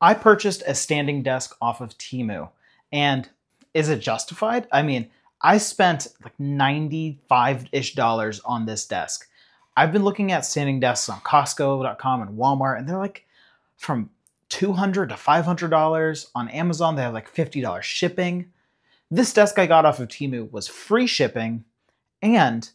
I purchased a standing desk off of Temu, and is it justified? I mean, I spent like 95 ish dollars on this desk. I've been looking at standing desks on Costco.com and Walmart, and they're like from 200 to $500. On Amazon, they have like $50 shipping. This desk I got off of Temu was free shipping and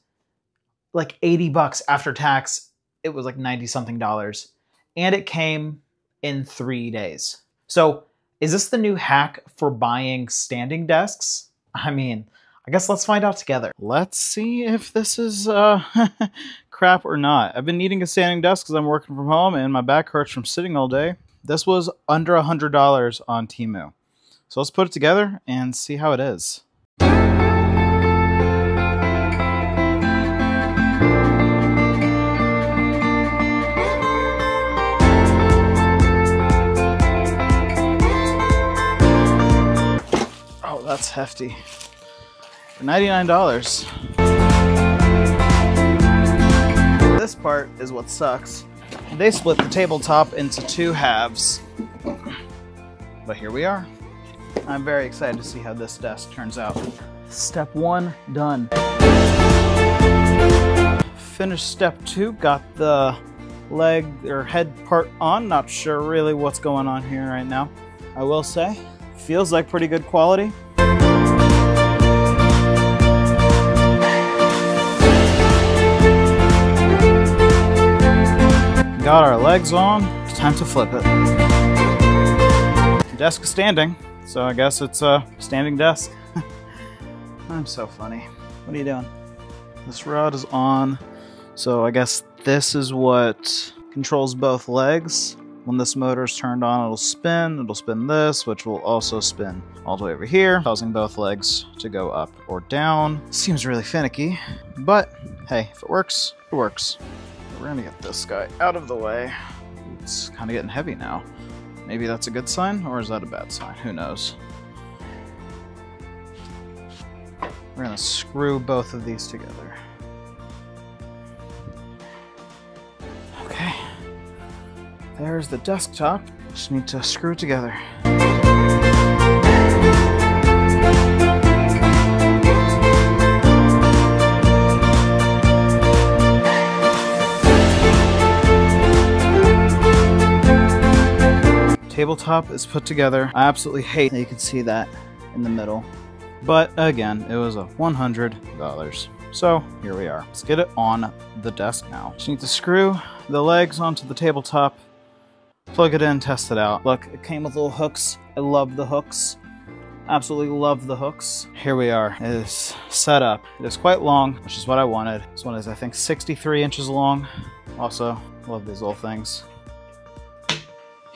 like 80 bucks after tax. It was like 90 something dollars. And it came in three days. So, is this the new hack for buying standing desks? I mean, I guess let's find out together. Let's see if this is uh, crap or not. I've been needing a standing desk because I'm working from home and my back hurts from sitting all day. This was under a $100 on Temu. So let's put it together and see how it is. That's hefty. For $99. This part is what sucks. They split the tabletop into two halves. But here we are. I'm very excited to see how this desk turns out. Step one, done. Finished step two, got the leg or head part on. Not sure really what's going on here right now. I will say, feels like pretty good quality. Got our legs on, it's time to flip it. desk is standing, so I guess it's a standing desk. I'm so funny. What are you doing? This rod is on, so I guess this is what controls both legs. When this motor is turned on, it'll spin. It'll spin this, which will also spin all the way over here, causing both legs to go up or down. Seems really finicky, but hey, if it works, it works. We're gonna get this guy out of the way. It's kind of getting heavy now. Maybe that's a good sign, or is that a bad sign? Who knows? We're gonna screw both of these together. Okay. There's the desktop. Just need to screw it together. Tabletop is put together. I absolutely hate that you can see that in the middle. But again, it was a $100. So here we are. Let's get it on the desk now. Just need to screw the legs onto the tabletop, plug it in, test it out. Look, it came with little hooks. I love the hooks. Absolutely love the hooks. Here we are. It is set up. It is quite long, which is what I wanted. This one is, I think, 63 inches long. Also, love these little things.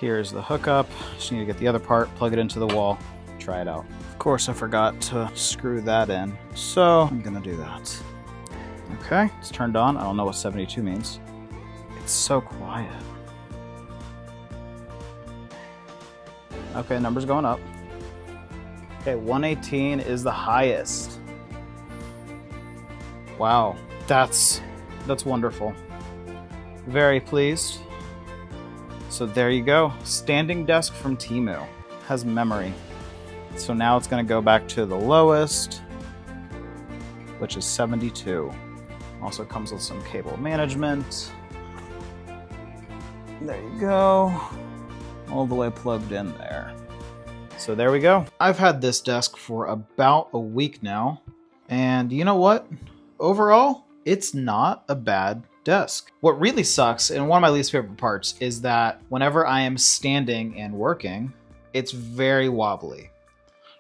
Here's the hookup. Just need to get the other part, plug it into the wall, try it out. Of course, I forgot to screw that in, so I'm gonna do that. Okay, it's turned on. I don't know what 72 means. It's so quiet. Okay, number's going up. Okay, 118 is the highest. Wow, that's that's wonderful. Very pleased. So there you go. Standing desk from Temu. Has memory. So now it's going to go back to the lowest, which is 72. Also comes with some cable management. There you go. All the way plugged in there. So there we go. I've had this desk for about a week now. And you know what? Overall, it's not a bad desk. What really sucks, and one of my least favorite parts, is that whenever I am standing and working, it's very wobbly.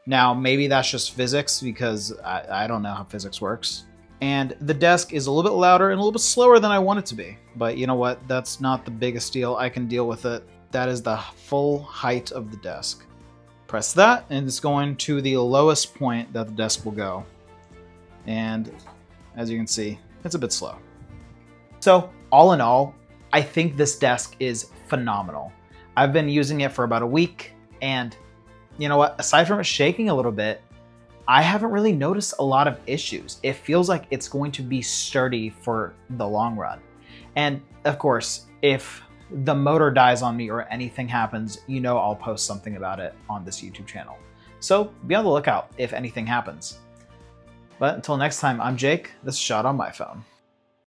Now, maybe that's just physics because I, I, don't know how physics works. And the desk is a little bit louder and a little bit slower than I want it to be. But you know what? That's not the biggest deal. I can deal with it. That is the full height of the desk. Press that, and it's going to the lowest point that the desk will go. And as you can see, it's a bit slow. So all in all, I think this desk is phenomenal. I've been using it for about a week and you know what, aside from it shaking a little bit, I haven't really noticed a lot of issues. It feels like it's going to be sturdy for the long run. And of course, if the motor dies on me or anything happens, you know I'll post something about it on this YouTube channel. So be on the lookout if anything happens. But until next time, I'm Jake. This is Shot on my phone.